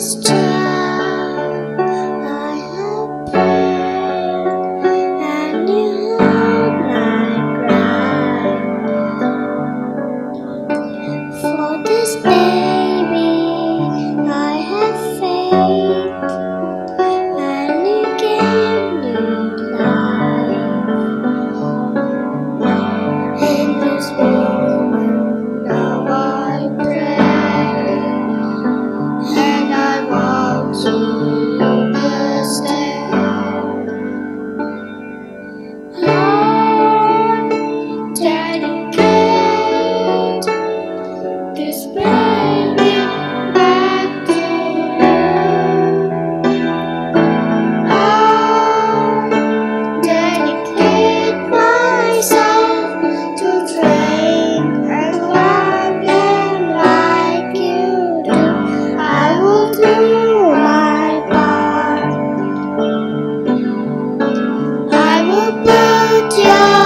this time. whisper. 家。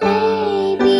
baby.